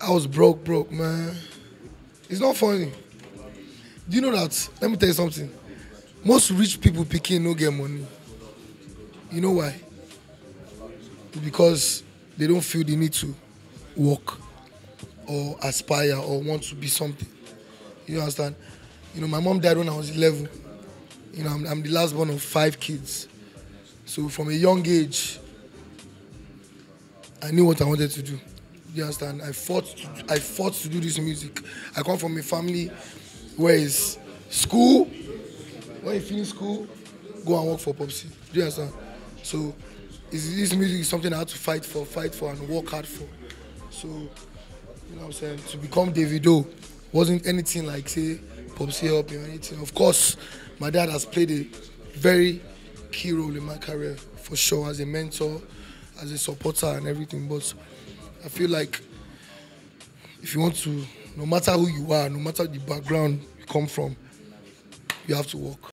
I was broke, broke, man. It's not funny. Do you know that? Let me tell you something. Most rich people picking no get money. You know why? Because they don't feel the need to work or aspire or want to be something. You understand? You know, my mom died when I was 11. You know, I'm, I'm the last born of five kids. So from a young age, I knew what I wanted to do. You understand? I fought. To, I fought to do this music. I come from a family where it's school. When you finish school, go and work for Popsy. Do you understand? So, is this music is something I had to fight for, fight for, and work hard for. So, you know what I'm saying? To become Davido wasn't anything like say Popsy help me or anything. Of course, my dad has played a very key role in my career for sure as a mentor, as a supporter, and everything. But I feel like if you want to, no matter who you are, no matter the background you come from, you have to work.